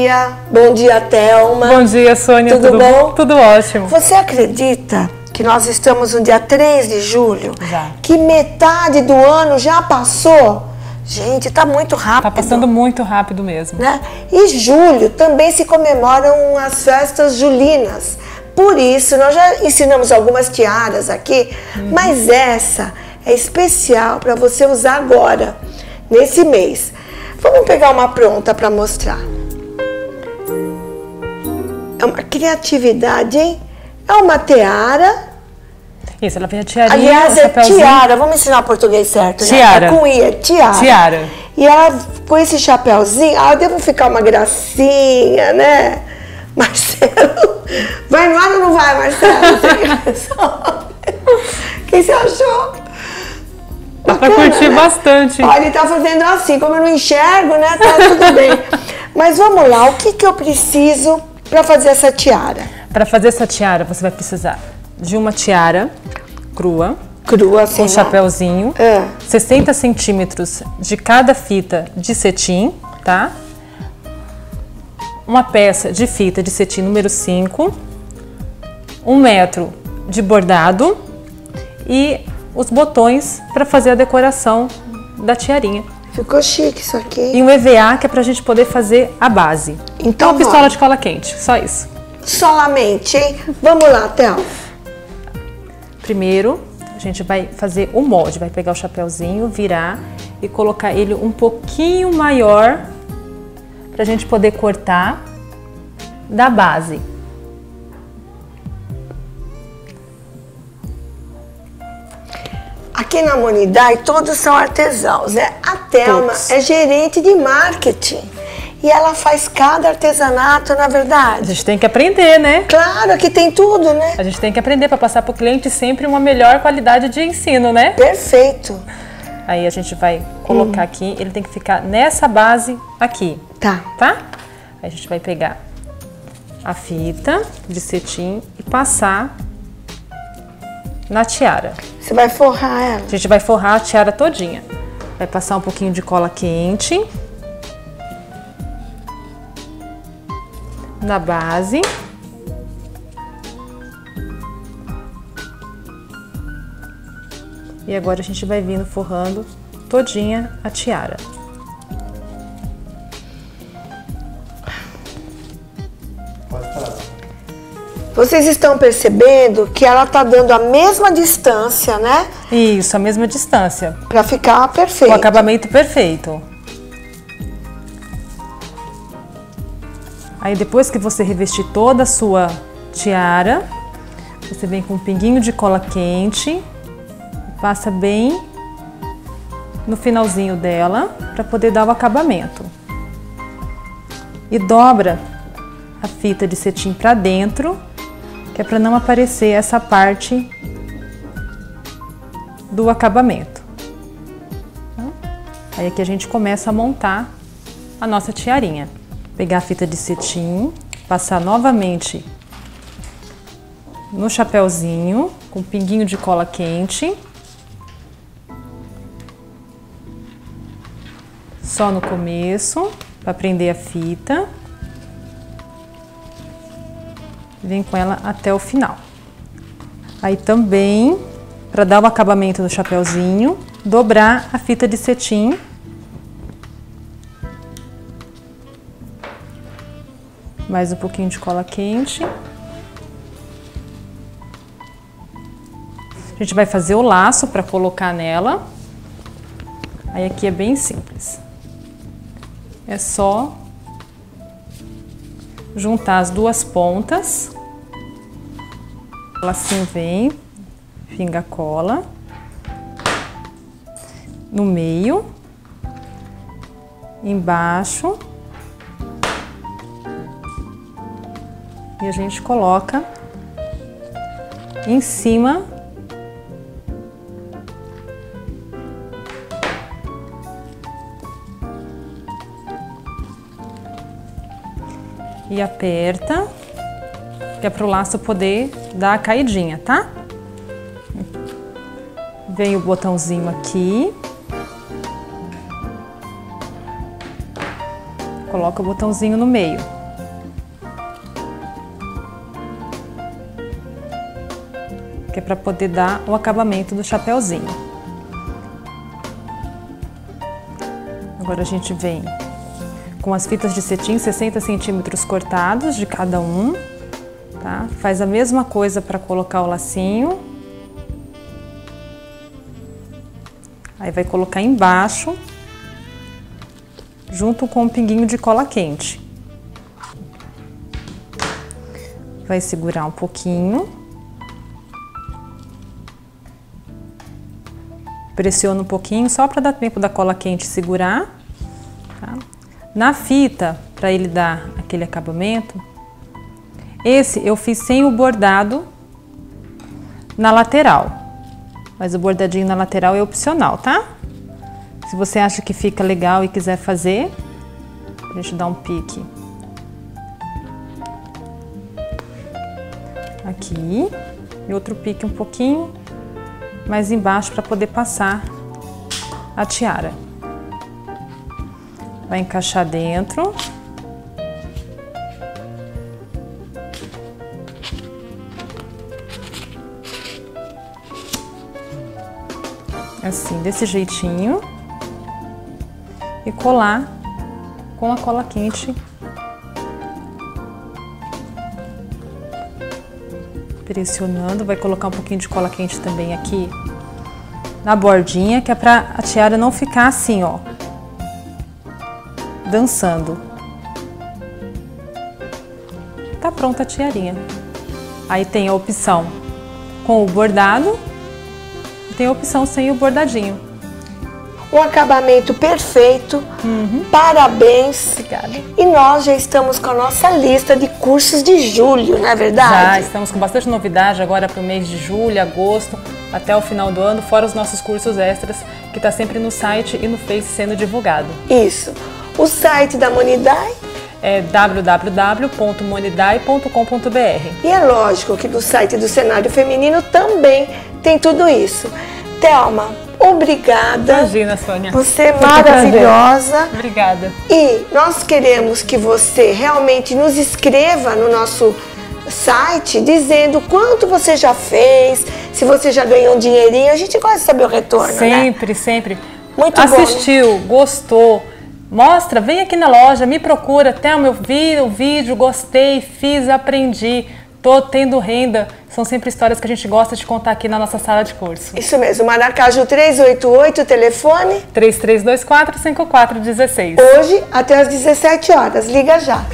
dia. Bom dia, Thelma. Bom dia, Sônia. Tudo, tudo bom? Tudo ótimo. Você acredita que nós estamos no dia 3 de julho? Já. Que metade do ano já passou? Gente, tá muito rápido. Tá passando muito rápido mesmo. né? E julho também se comemoram as festas julinas. Por isso, nós já ensinamos algumas tiaras aqui, mas essa é especial para você usar agora, nesse mês. Vamos pegar uma pronta para mostrar. É uma criatividade, hein? É uma tiara. Isso, ela vem a tiarinha, Aliás, é tiara. Vamos ensinar o português certo, né? Tiara. É com I, é tiara. Tiara. E ela, com esse chapéuzinho, ah, devo ficar uma gracinha, né? Marcelo, vai no ar ou não vai, Marcelo? O que você achou? Dá pra curtir né? bastante. Olha, ele tá fazendo assim, como eu não enxergo, né? Tá tudo bem. Mas vamos lá, o que, que eu preciso para fazer essa tiara? Pra fazer essa tiara, você vai precisar de uma tiara crua, Crua, assim, com né? chapéuzinho, É. 60 centímetros de cada fita de cetim, tá? Uma peça de fita de cetim número 5, um metro de bordado e os botões para fazer a decoração da tiarinha. Ficou chique isso aqui. E um EVA que é pra gente poder fazer a base. Então, uma pistola de cola quente, só isso. Solamente, hein? Vamos lá, Théo. Primeiro, a gente vai fazer o molde, vai pegar o chapéuzinho, virar e colocar ele um pouquinho maior pra gente poder cortar da base. Aqui na Monidai todos são artesãos, né? A Thelma Todos. é gerente de marketing e ela faz cada artesanato, na A verdade. gente tem que aprender, né? Claro, aqui tem tudo, né? A gente tem que aprender para passar para o cliente sempre uma melhor qualidade de ensino, né? Perfeito. Aí a gente vai colocar aqui, ele tem que ficar nessa base aqui. Tá. tá? Aí a gente vai pegar a fita de cetim e passar na tiara. Você vai forrar ela. A gente vai forrar a tiara todinha. Vai passar um pouquinho de cola quente na base. E agora a gente vai vindo forrando todinha a tiara. Vocês estão percebendo que ela tá dando a mesma distância, né? Isso, a mesma distância. Pra ficar O perfeito. acabamento perfeito. Aí depois que você revestir toda a sua tiara, você vem com um pinguinho de cola quente, passa bem no finalzinho dela para poder dar o acabamento. E dobra a fita de cetim para dentro, que é para não aparecer essa parte do acabamento. Aí aqui a gente começa a montar a nossa tiarinha. Pegar a fita de cetim, passar novamente no chapéuzinho com um pinguinho de cola quente. Só no começo, para prender a fita. Vem com ela até o final. Aí também, para dar o acabamento no chapéuzinho, dobrar a fita de cetim mais um pouquinho de cola quente. A gente vai fazer o laço para colocar nela. Aí aqui é bem simples. É só juntar as duas pontas. O lacinho vem, pinga cola. No meio, embaixo e a gente coloca em cima e aperta que é o laço poder dar a caidinha, tá? Vem o botãozinho aqui. Coloca o botãozinho no meio. Que é para poder dar o acabamento do chapéuzinho. Agora a gente vem com as fitas de cetim 60 centímetros cortados de cada um, tá? Faz a mesma coisa para colocar o lacinho. Aí vai colocar embaixo, junto com um pinguinho de cola quente. Vai segurar um pouquinho. Pressiona um pouquinho só para dar tempo da cola quente segurar. Tá? Na fita, para ele dar aquele acabamento, esse eu fiz sem o bordado na lateral. Mas o bordadinho na lateral é opcional, tá? Se você acha que fica legal e quiser fazer, a gente dá um pique. Aqui. E outro pique um pouquinho mais embaixo para poder passar a tiara. Vai encaixar dentro. Assim, desse jeitinho. E colar com a cola quente. Pressionando, vai colocar um pouquinho de cola quente também aqui na bordinha, que é pra a tiara não ficar assim, ó, dançando. Tá pronta a tiarinha. Aí tem a opção com o bordado e tem a opção sem o bordadinho. Um acabamento perfeito. Uhum. Parabéns. Obrigada. E nós já estamos com a nossa lista de cursos de julho, não é Já verdade? estamos com bastante novidade agora para o mês de julho, agosto, até o final do ano, fora os nossos cursos extras, que está sempre no site e no Face sendo divulgado. Isso. O site da Monidai É www.monidai.com.br. e é lógico que no site do Cenário Feminino também tem tudo isso. Thelma, obrigada. Imagina, Sônia. Você é maravilhosa. Obrigada. E nós queremos que você realmente nos escreva no nosso site dizendo quanto você já fez, se você já ganhou um dinheirinho. A gente gosta de saber o retorno, né? Sempre, sempre. Muito bom, Assistiu, gostou. Mostra, vem aqui na loja, me procura. Até eu vi o vídeo, gostei, fiz, aprendi. Tô tendo renda. São sempre histórias que a gente gosta de contar aqui na nossa sala de curso. Isso mesmo, Maracaju 388, telefone. 3324 5416. Hoje até às 17 horas. Liga já.